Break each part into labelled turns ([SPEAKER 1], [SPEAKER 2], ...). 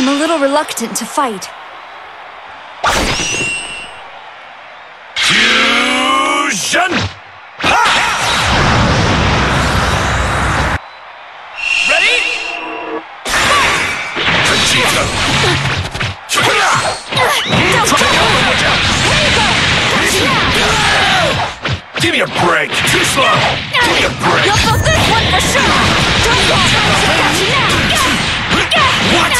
[SPEAKER 1] I'm a little reluctant to fight.
[SPEAKER 2] Fusion! Ha! Ready? Vegeta! Give me a break! Too slow! Give me a break!
[SPEAKER 1] You'll feel this one for sure! Don't go!
[SPEAKER 2] What?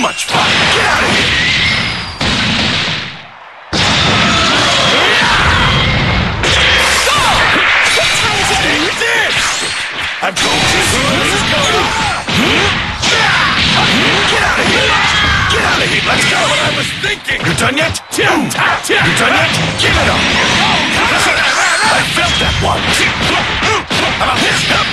[SPEAKER 2] much fun. Get out of here! I'm going to Let's go! Get out of here! Get out of here! Let's go! What I was thinking! You done yet? You done yet? Give it up! I felt that one! How about this?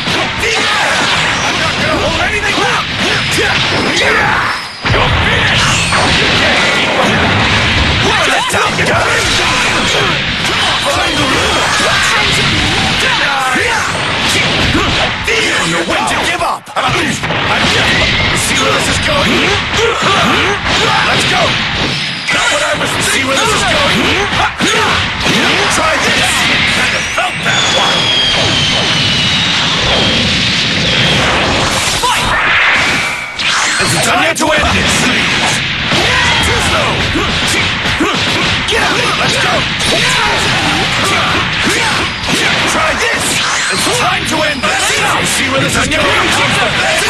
[SPEAKER 2] Let's go! Not what I was See where this is going? Try this! Kind of felt that one! Is it time to end this? Too slow! Get out! Let's go! Try this! It's time to end this! See where this is going?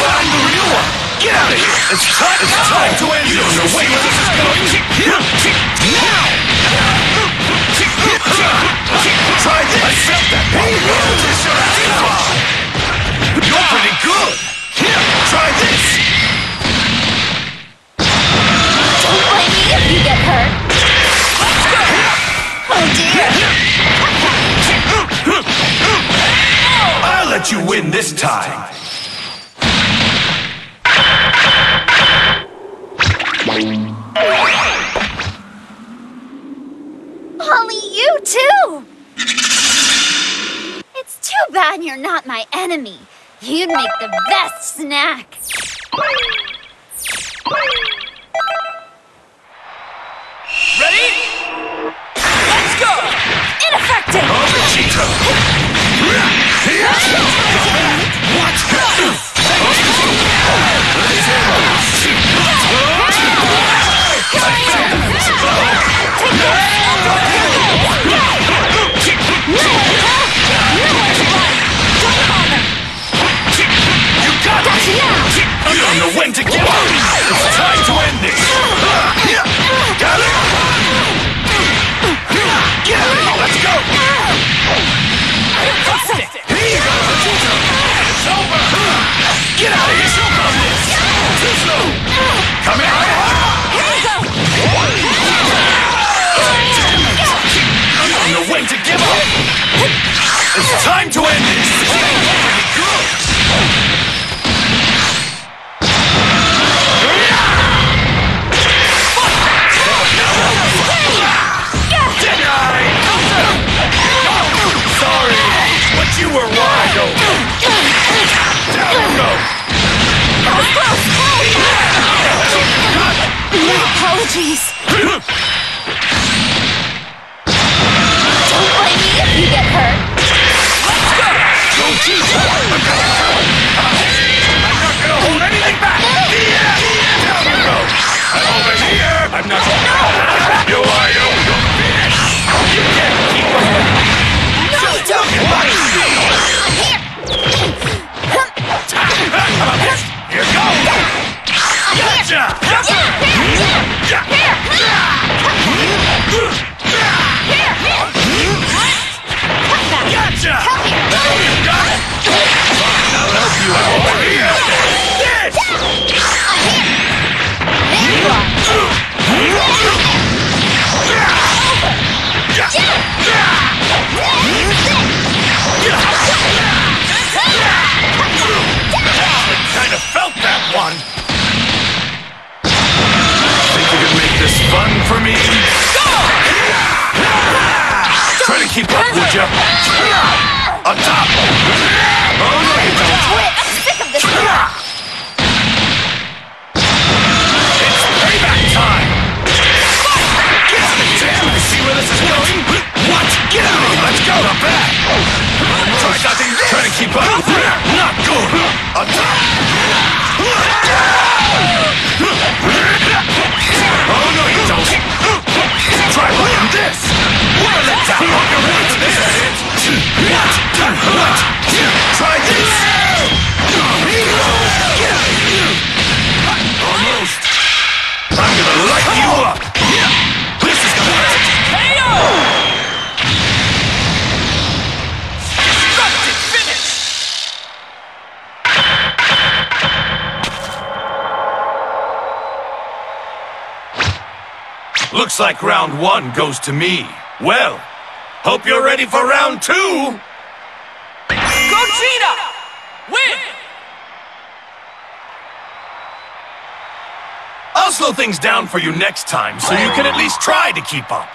[SPEAKER 2] Find the real one! Get out of here! It's time, it's time to end! You don't know where this is going? Now! Try this! I felt that one! You're pretty good! Try this!
[SPEAKER 1] Don't blame me if you get hurt. Let's go! Oh dear.
[SPEAKER 2] I'll let you win this time!
[SPEAKER 1] You'd make the best snack.
[SPEAKER 2] Ready? Let's go!
[SPEAKER 1] Ineffective!
[SPEAKER 2] Oh, Vegeta! What? To give up! It's time to end this! Got it? Get of! Let's go! Here you go! It's over! Get out of here! On this! Too slow! Come here! Know when to give up! It's time to end this!
[SPEAKER 1] My
[SPEAKER 2] Like round one goes to me. Well, hope you're ready for round two!
[SPEAKER 3] Gogeta! Win!
[SPEAKER 2] I'll slow things down for you next time so you can at least try to keep up.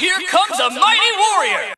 [SPEAKER 3] Here comes a mighty warrior!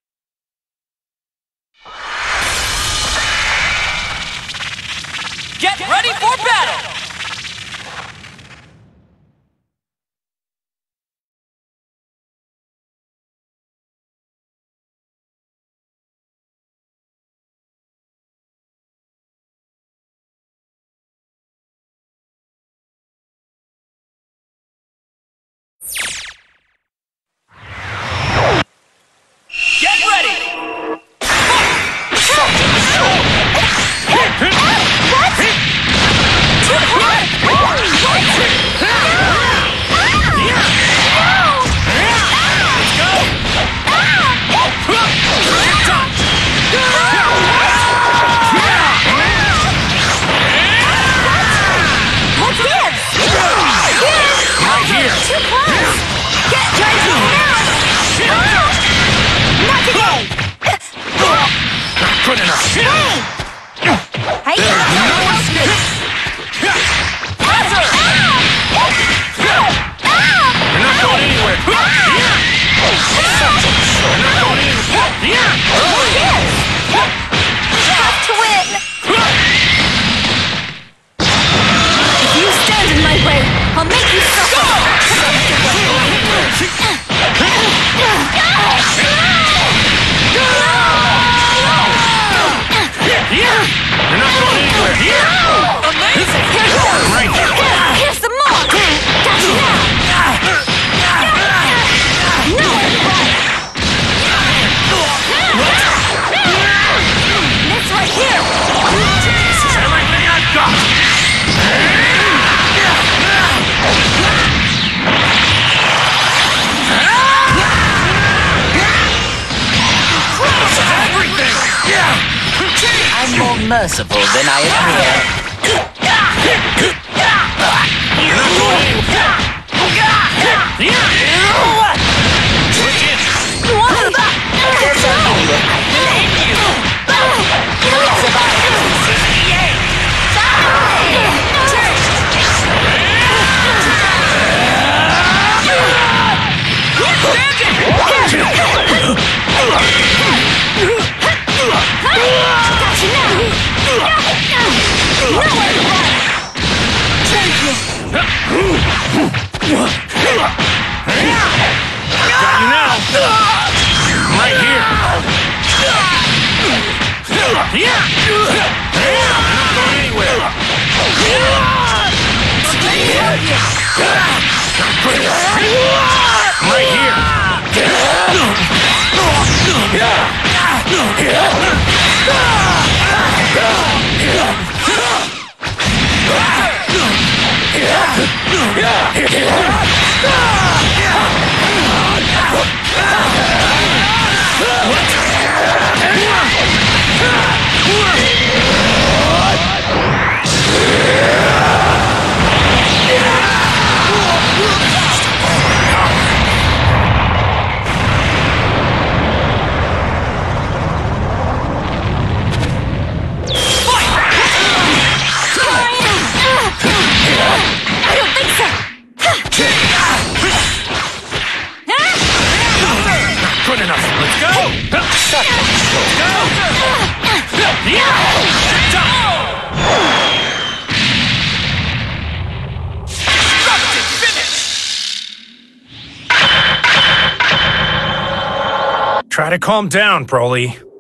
[SPEAKER 1] Calm down, Broly.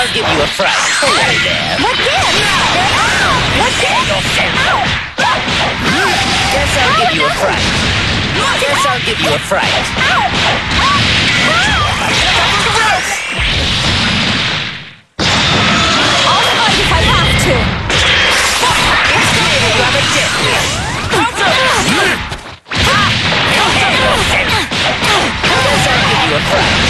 [SPEAKER 4] I'll give you a fright. Hello there.
[SPEAKER 5] What gives? What gives?
[SPEAKER 4] Guess I'll give you a fright. Guess I'll give you a fright.
[SPEAKER 5] I'll fight if I have to!
[SPEAKER 4] Rub a dick. Guess I'll give you a fright.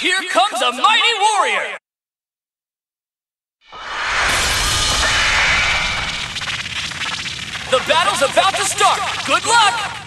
[SPEAKER 1] Here comes a mighty warrior! The battle's about to start! Good luck!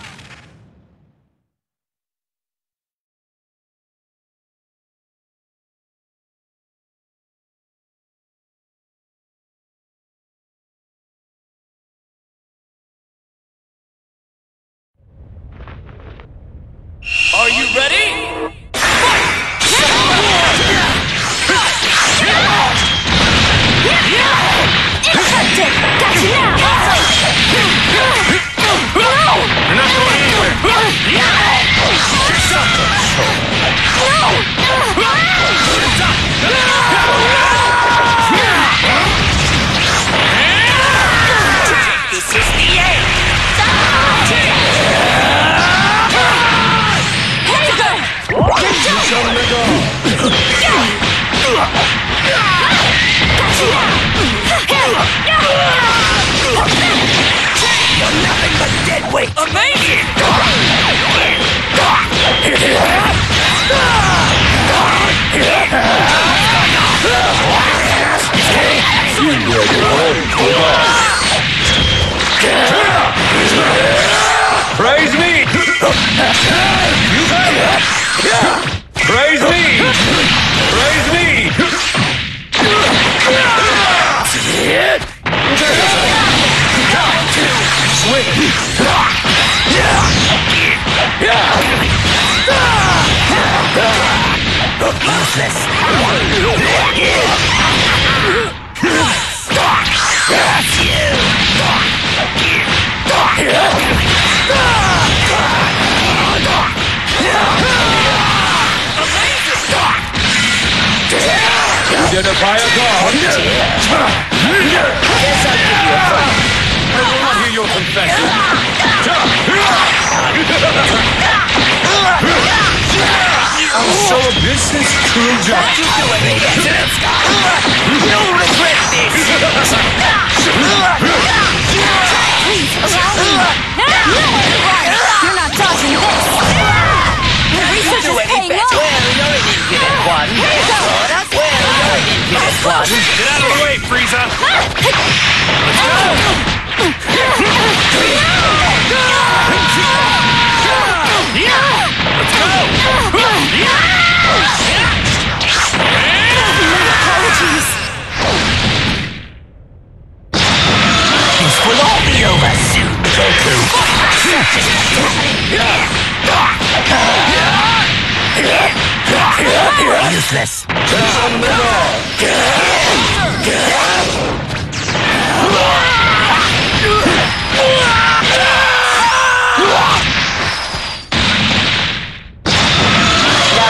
[SPEAKER 4] Useless. Now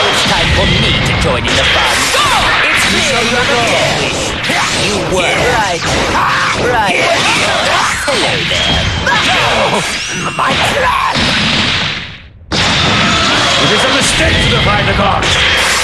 [SPEAKER 4] it's time for me to join in the fun. It's you're. You were right. Right. Hello there. My plan.
[SPEAKER 6] It is a mistake to defy the gods!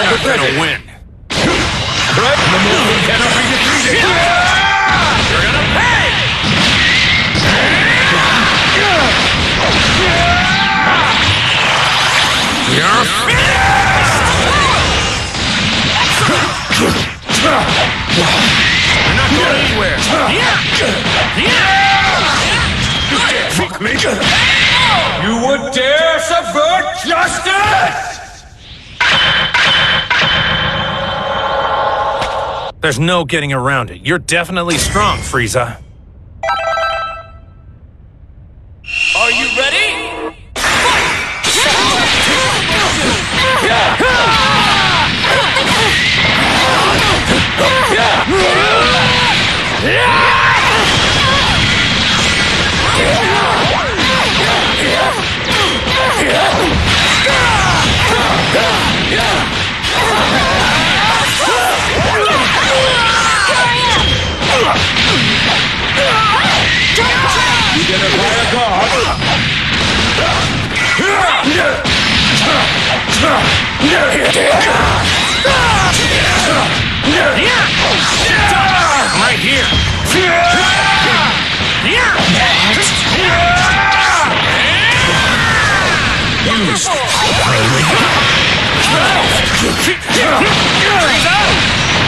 [SPEAKER 6] Now we're gonna win! Right? The movement cannot be defeated! You're gonna pay! You're You're not going anywhere! Fuck me! You would dare subvert justice! There's no getting around it. You're definitely strong, Frieza.
[SPEAKER 1] murder by a
[SPEAKER 6] god. Right here.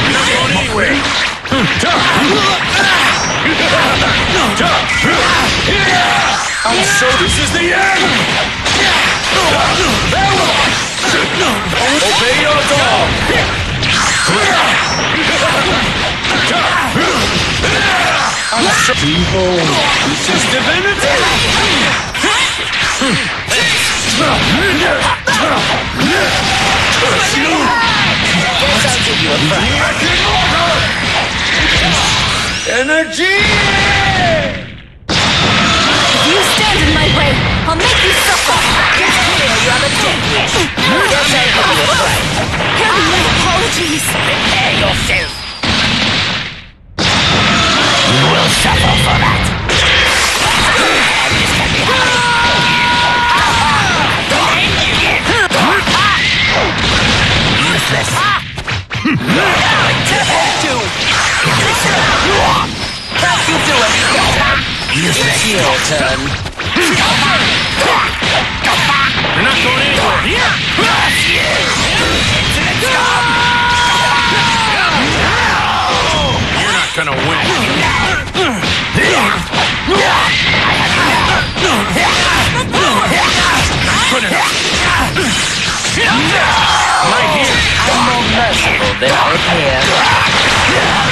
[SPEAKER 6] You're not going anywhere! So this is the end! Obey your dog! This is divinity!
[SPEAKER 4] Guess I'll give you a fright.
[SPEAKER 6] Energy!
[SPEAKER 1] If you stand in my way, I'll make you suffer.
[SPEAKER 4] It's clear you have a death wish. Guess I'll give you a fright.
[SPEAKER 1] Hear my apologies.
[SPEAKER 4] Prepare yourself. You will suffer for that. And this can be Useless. You do any better? Useless. It's your turn.
[SPEAKER 6] You're not going anywhere! You're not gonna win! Good enough. Right here!
[SPEAKER 4] I'm more merciful than I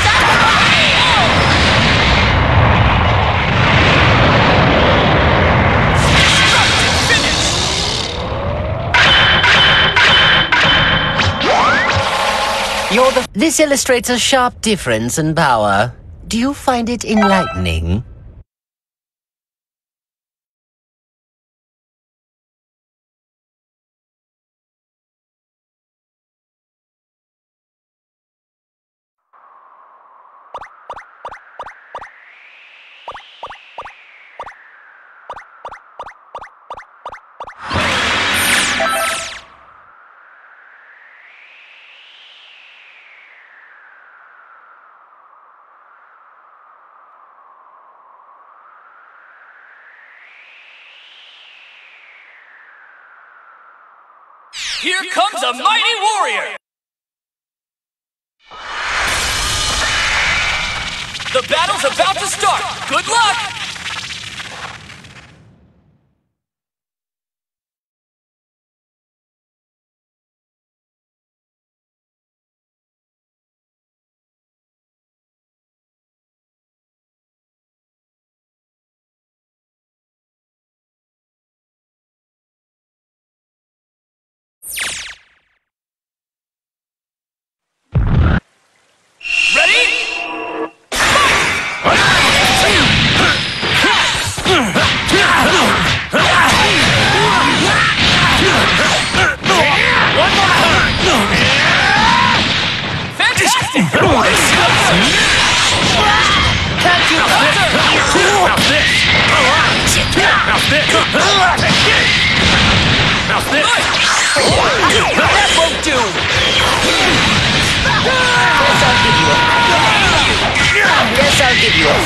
[SPEAKER 4] This illustrates a sharp difference in power. Do you find it enlightening?
[SPEAKER 3] Here comes a mighty warrior! The battle's about to start! Good luck!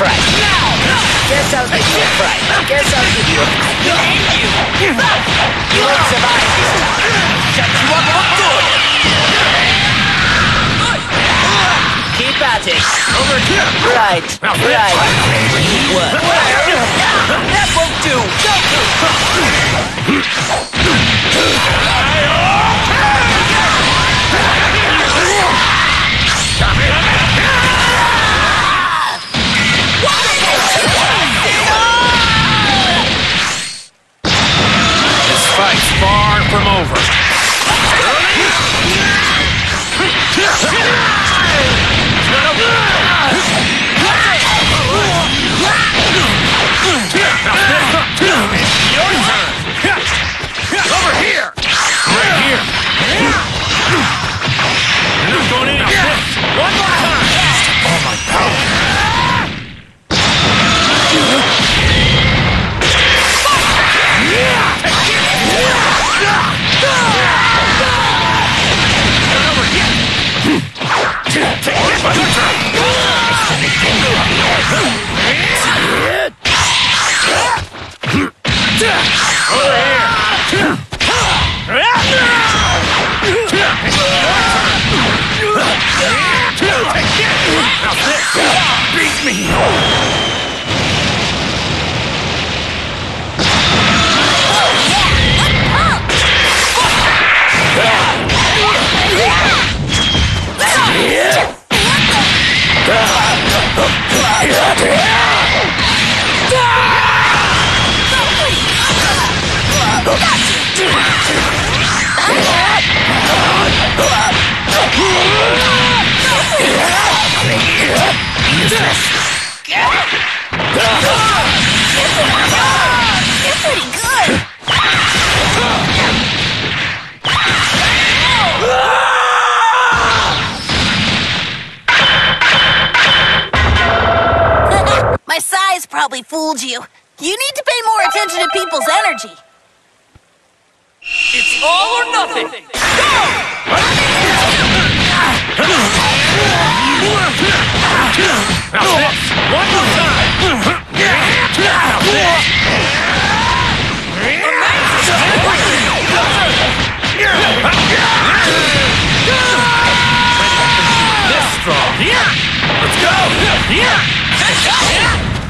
[SPEAKER 4] Fright. Guess I'll give you a fright. Guess I'll give you a You you won't survive this time. Shut you up for good! Keep at it.
[SPEAKER 6] Over here!
[SPEAKER 4] Right, right. Work. That won't do! Don't do!
[SPEAKER 6] This fight's
[SPEAKER 1] My size probably fooled you. You need to pay more attention to people's energy.
[SPEAKER 3] It's all or nothing.
[SPEAKER 6] Now this! One more time! This! This strong! Here! Let's go! Here! Let's go!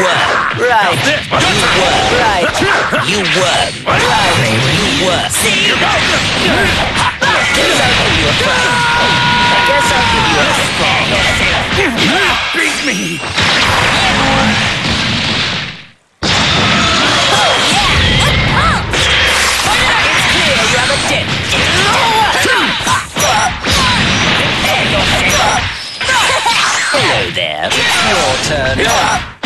[SPEAKER 4] work. Right. You work. Right. You work. Right. You work. See? Guess I'll give you a try. I guess I'll give you a strong.
[SPEAKER 6] Beat me!
[SPEAKER 4] It's clear you have a dent. Hello there. It's your turn.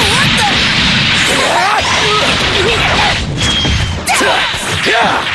[SPEAKER 1] Can't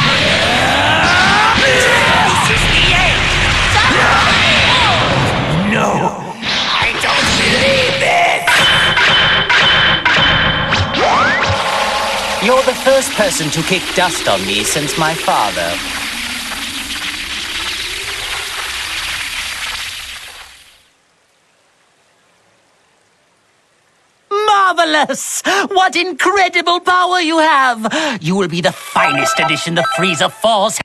[SPEAKER 4] person to kick dust on me since my father. Marvelous! What incredible power you have! You will be the finest addition the Frieza Force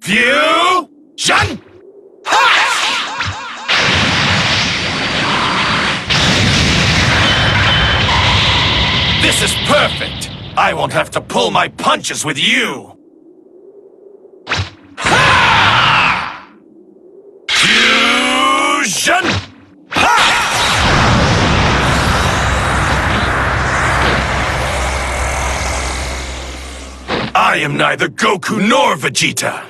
[SPEAKER 6] Fusion! This is perfect! I won't have to pull my punches with you! Fusion! I am neither Goku nor Vegeta!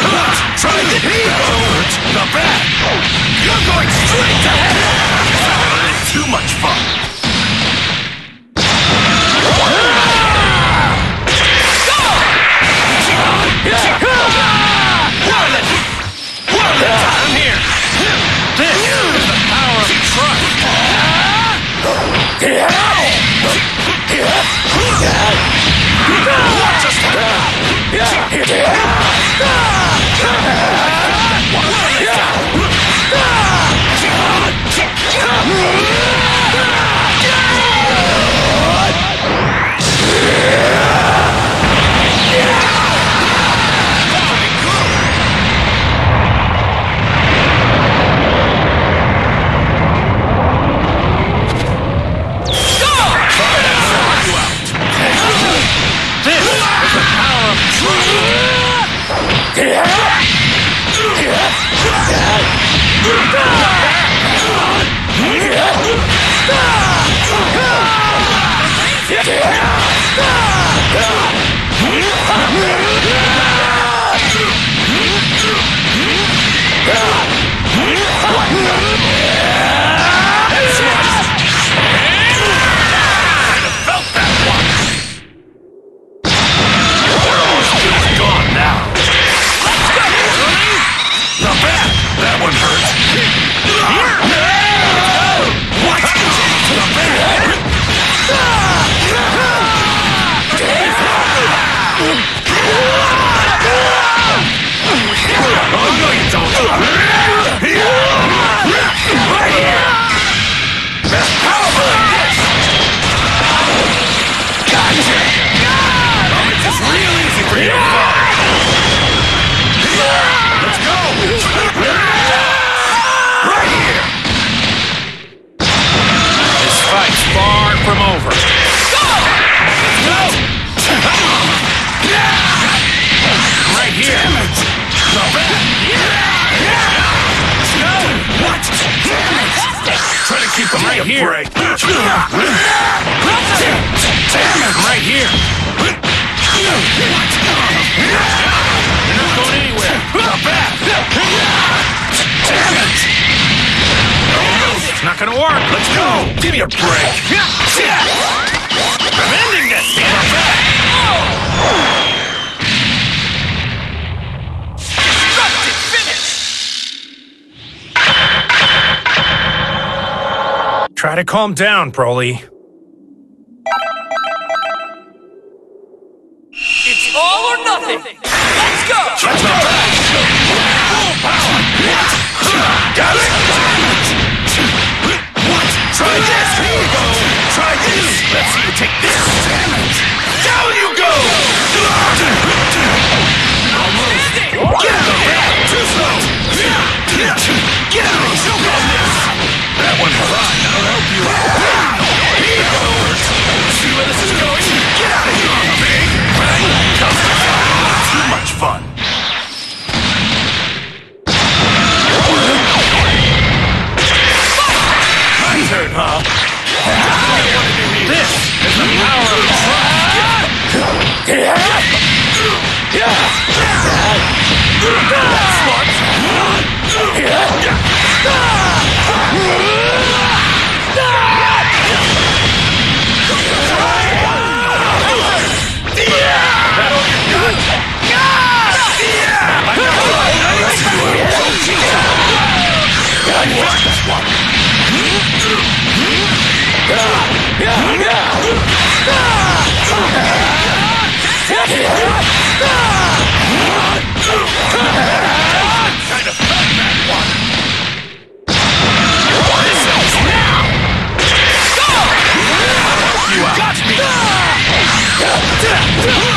[SPEAKER 6] hook, trying to heave Hurt the back. You're going straight to hell. Too much fun. I'm here. This is the power of trust.
[SPEAKER 2] Yeah. Yeah! Stop! down, Broly.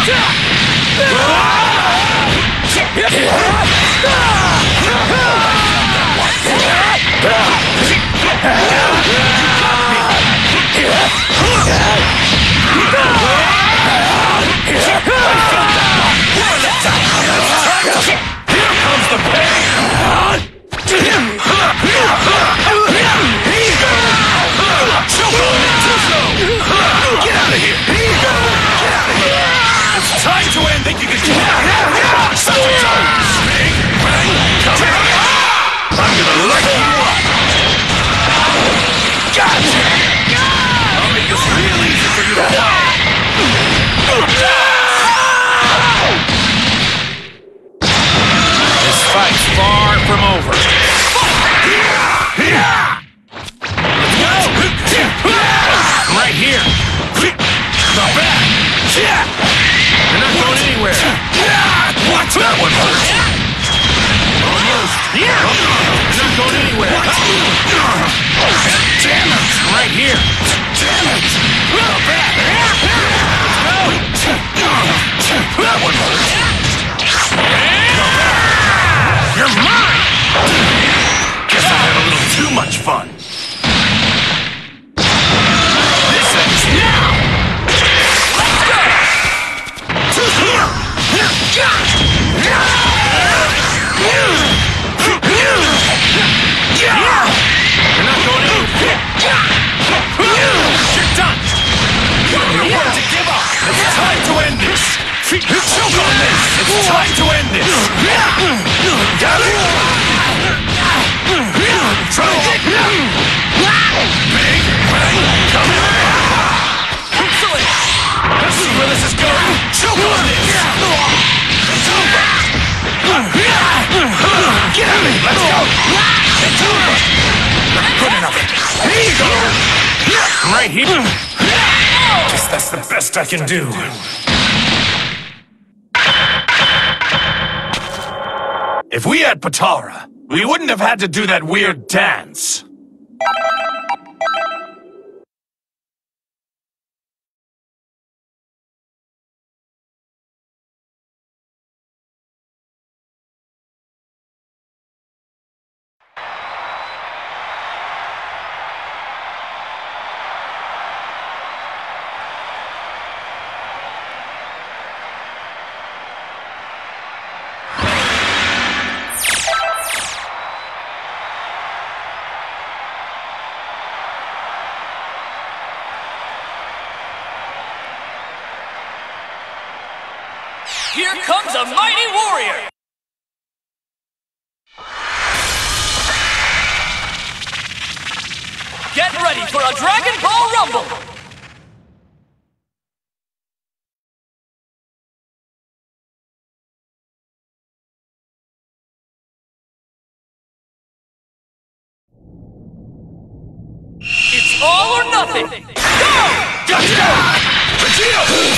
[SPEAKER 2] Yeah! do. If we had Potara, we wouldn't have had to do that weird dance.
[SPEAKER 3] is a mighty warrior! Get ready for a Dragon Ball Rumble! It's all or nothing! Go!
[SPEAKER 2] Gotcha! Vegeta!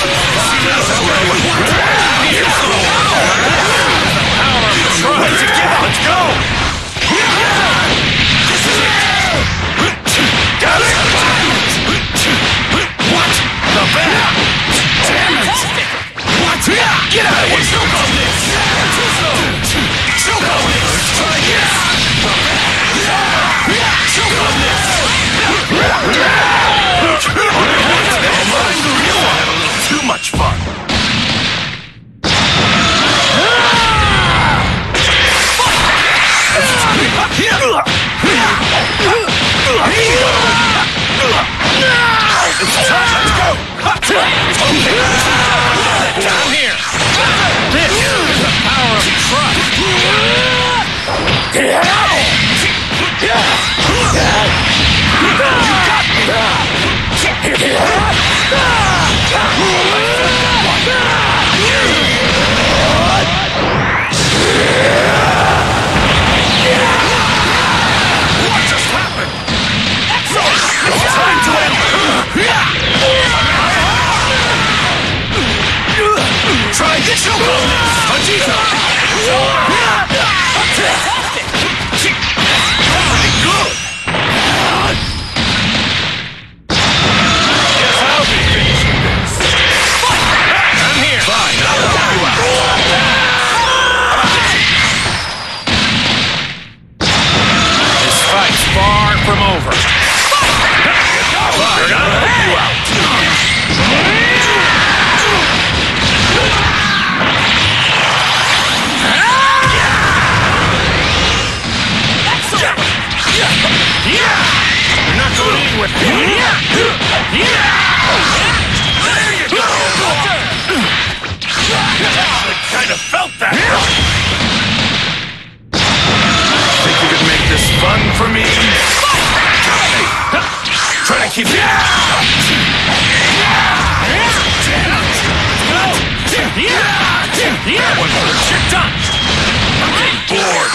[SPEAKER 2] That one hurts. You're. I'm bored.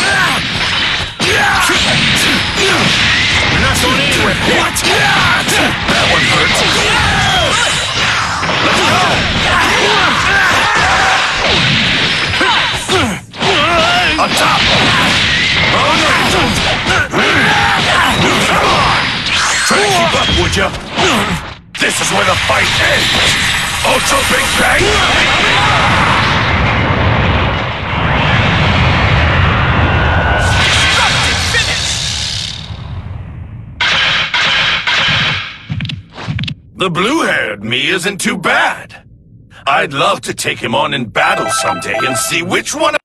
[SPEAKER 2] We're not going anywhere. What? That one hurts. Let's go. On top. Would ya? This is where the fight ends. Ultra Big Bang. The blue-haired me isn't too bad. I'd love to take him on in battle someday and see which one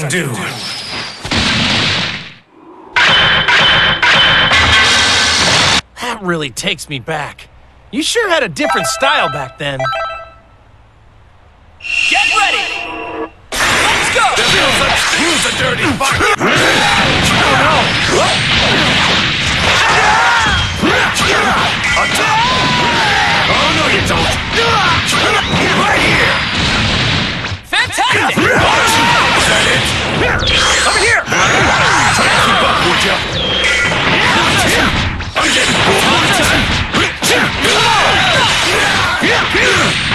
[SPEAKER 1] can do.
[SPEAKER 2] That really takes me back. You sure had a different style back then. Get ready! Let's go!
[SPEAKER 1] Use a dirty fuck! oh no! Attack! Oh no you don't! Right here!
[SPEAKER 2] Fantastic!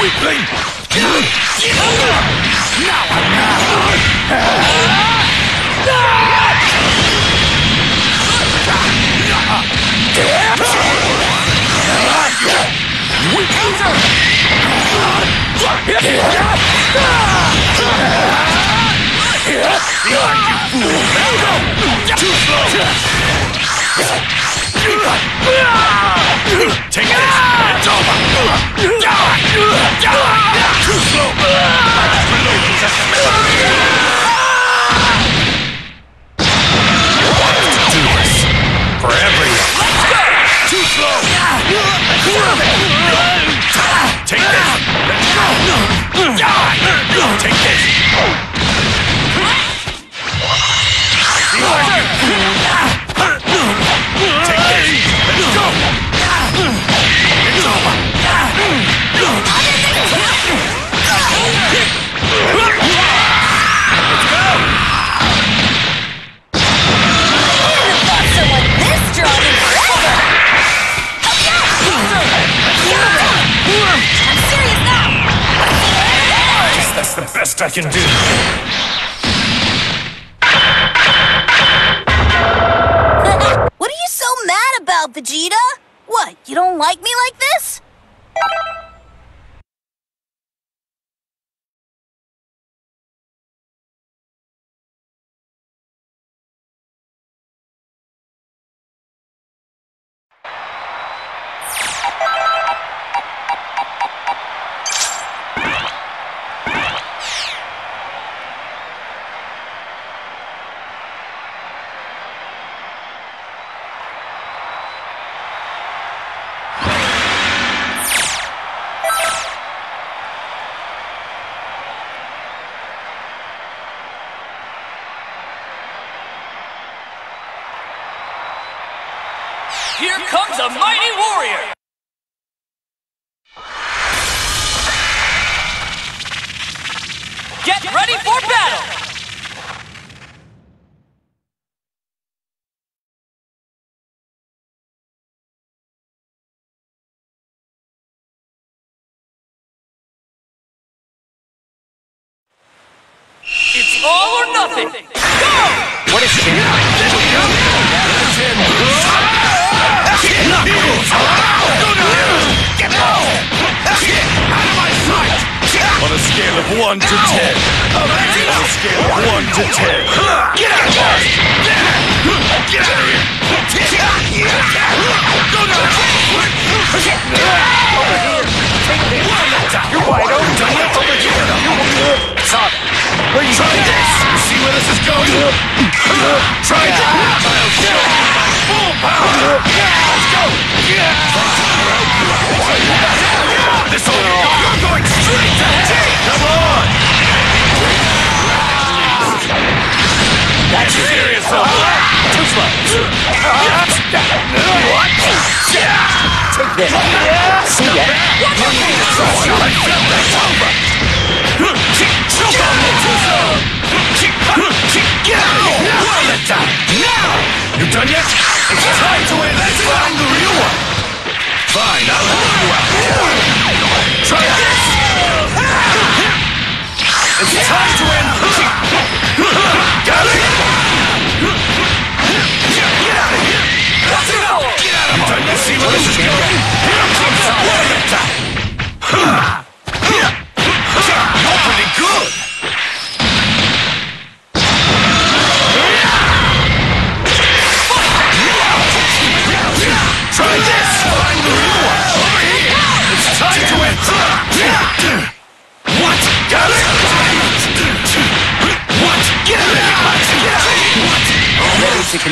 [SPEAKER 1] Weakling! Now I know! Too slow! Take it! this! can do
[SPEAKER 2] 1 to 10. On a scale of 1 to 10. Get out of here! Get out of here! Go down! You're wide open! Over here!
[SPEAKER 4] Saw that. Where you
[SPEAKER 2] Try this! See where this is going? Try that! You my full power! Let's go! Yeah. This will You're going straight to hell! Come on!
[SPEAKER 4] That's
[SPEAKER 2] Serious of
[SPEAKER 4] too slow.
[SPEAKER 2] What?
[SPEAKER 4] Take this. See ya.
[SPEAKER 2] I felt that's over! Choke on it! Get out of here! One at a time! Now! You done yet? It's time to end! Let's find the real one! Fine, I'll help you out. Try this! It's time to end! Got it? Get out of here! Get out of yet? See where this is going?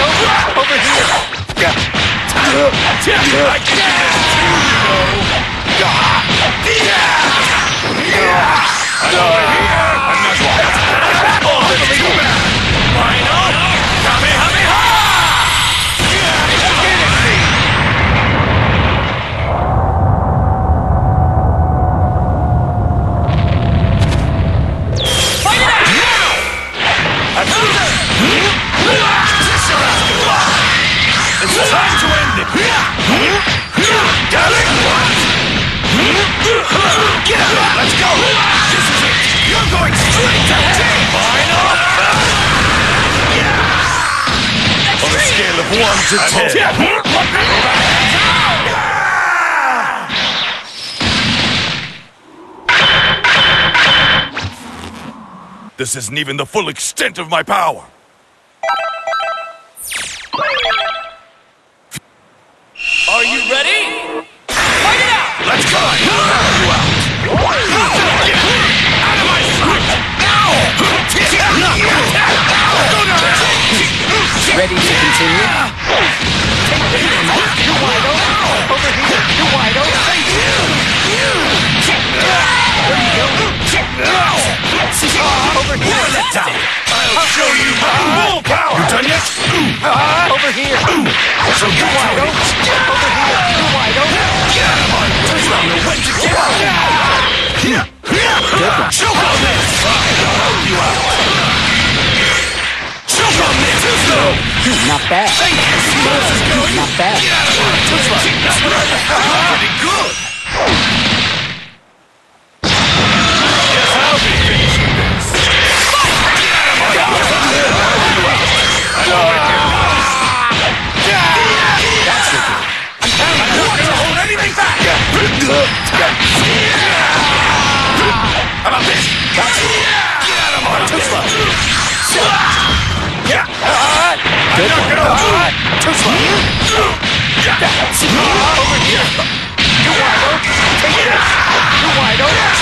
[SPEAKER 4] Open!
[SPEAKER 2] Over here! I can do this too, you know! And over here! Another Get out! Let's go! This is it! You're going straight to hell! Final! On a scale of 1 to 10. This isn't even the full extent of my power.
[SPEAKER 4] Ready to continue? Take this. You're wide open. Over here. You're wide open. Where you going? Over here.
[SPEAKER 2] Let down! I'll show you my full power! You done yet? Uh-huh.
[SPEAKER 4] Over here.
[SPEAKER 2] So get
[SPEAKER 4] Wide open. Over here. You're wide open.
[SPEAKER 2] Get out of my way! I know when to get out! Choke on this! I'll help you out! Choke on!
[SPEAKER 4] Not bad.
[SPEAKER 2] Thank you! See where this is going?
[SPEAKER 4] Not bad.
[SPEAKER 2] Get out of my way! That's right! Pretty good! Guess I'll be finishing this! Get out of my way! I know I. That's your. I'm not gonna hold anything back! I'm not gonna
[SPEAKER 4] Too slow.
[SPEAKER 2] Over here!
[SPEAKER 4] You're wide open. Take this. You're wide open.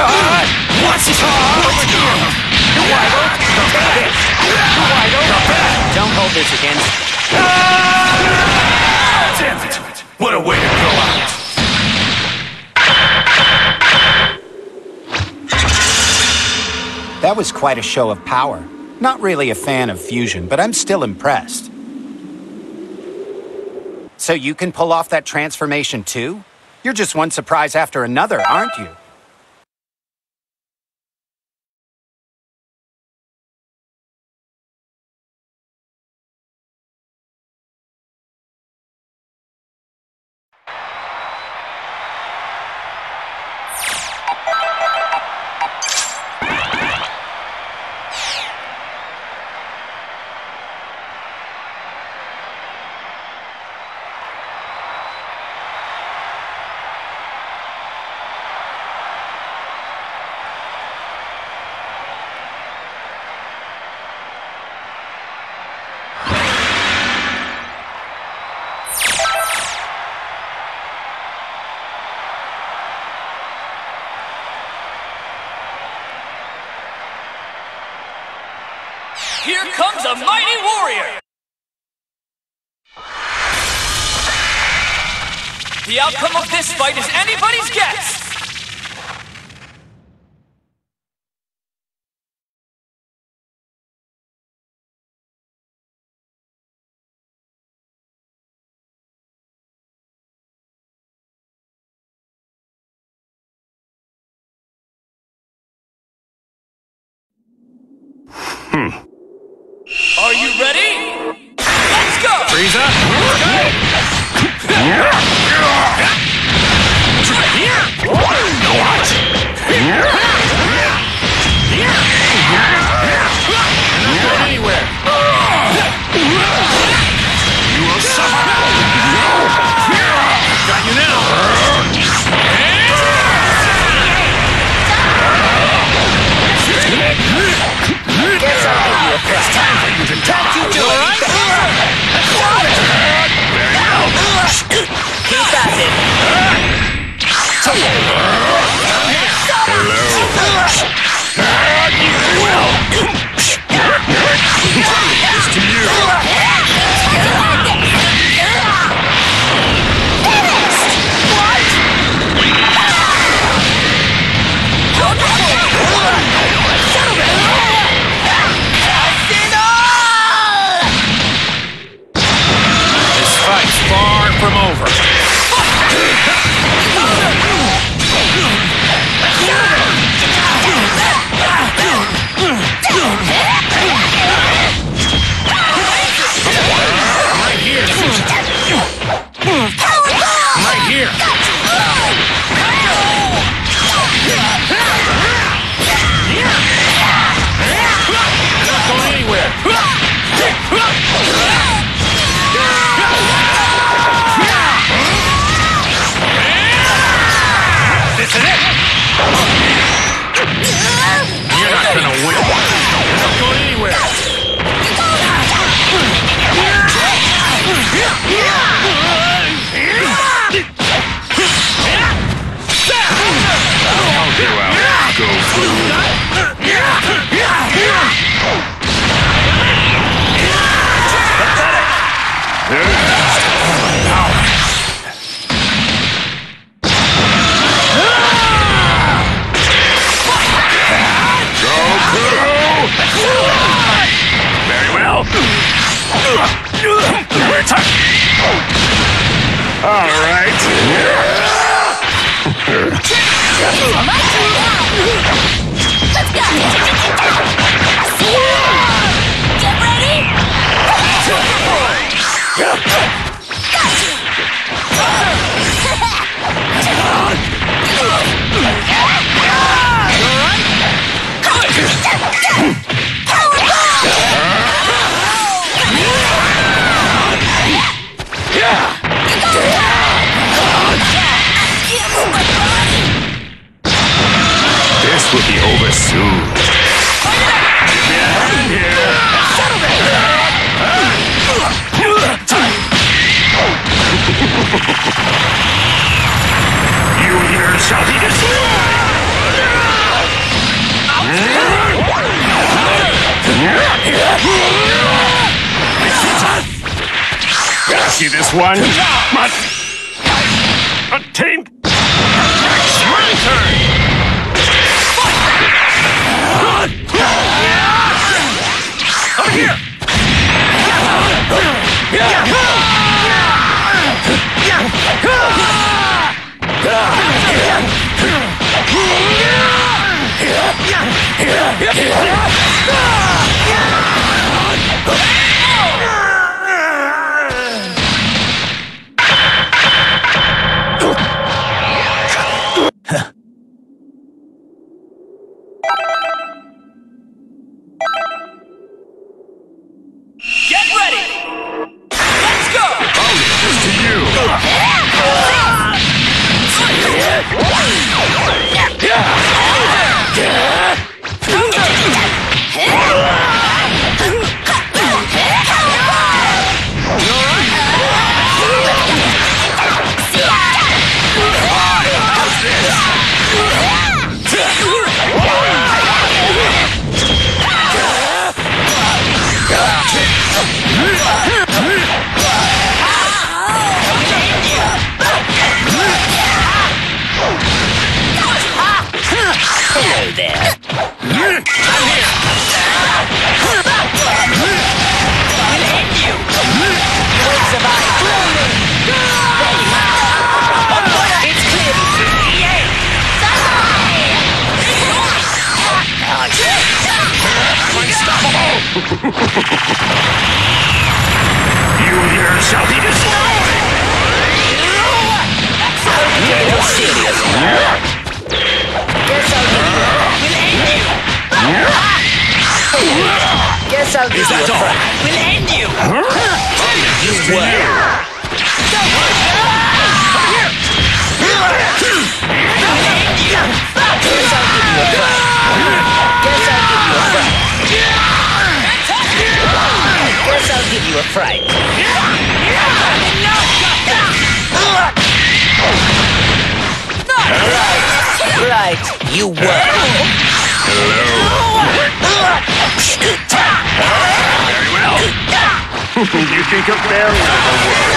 [SPEAKER 7] What's Wide open.
[SPEAKER 2] The.
[SPEAKER 7] Wide open.
[SPEAKER 8] Don't hold this against
[SPEAKER 2] Damn it. What a way to go out.
[SPEAKER 9] That was quite a show of power. Not really a fan of fusion, but I'm still impressed. So you can pull off that transformation too? You're just one surprise after another, aren't you?
[SPEAKER 6] comes a mighty warrior! The outcome of this fight is anybody's guess!
[SPEAKER 7] this
[SPEAKER 10] one. Must attain. My turn. Over here.
[SPEAKER 4] Yeah. fright.
[SPEAKER 11] Right, right, you
[SPEAKER 4] were. Hello. Very well. you
[SPEAKER 10] think a
[SPEAKER 1] bear would have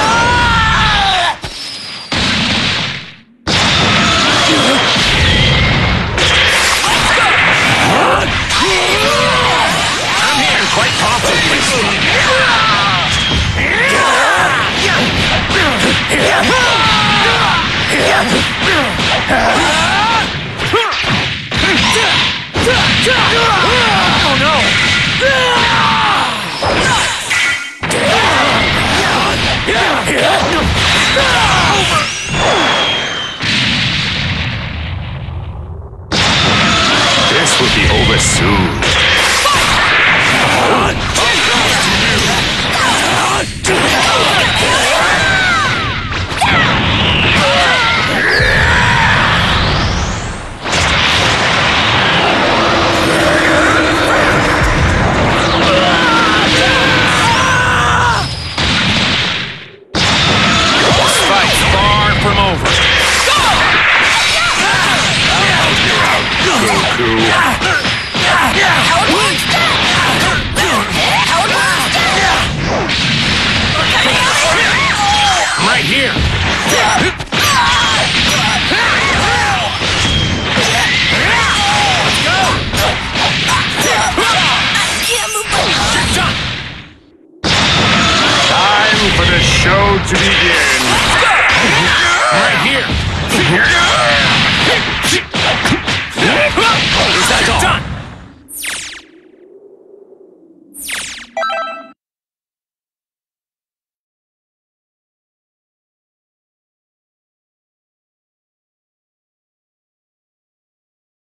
[SPEAKER 1] Yeah!